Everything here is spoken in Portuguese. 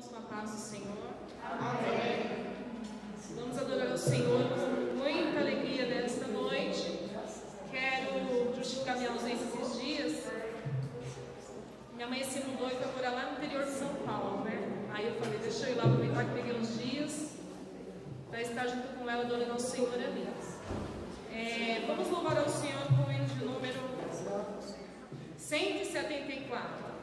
irmãos, com a paz do Senhor. Amém. Vamos adorar o Senhor com muita alegria nesta noite. Quero justificar minha ausência esses dias. Minha mãe se mudou e doida morar lá no interior de São Paulo, né? Aí eu falei, deixa eu ir lá aproveitar que peguei uns dias para estar junto com ela adorando ao Senhor ali. É, vamos louvar ao Senhor com o hino de número 174.